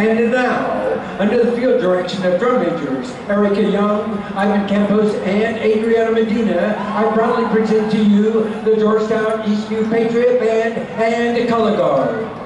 And now, under the field direction of drum majors Erica Young, Ivan Campos, and Adriana Medina, I proudly present to you the Georgetown Eastview Patriot Band and Color Guard.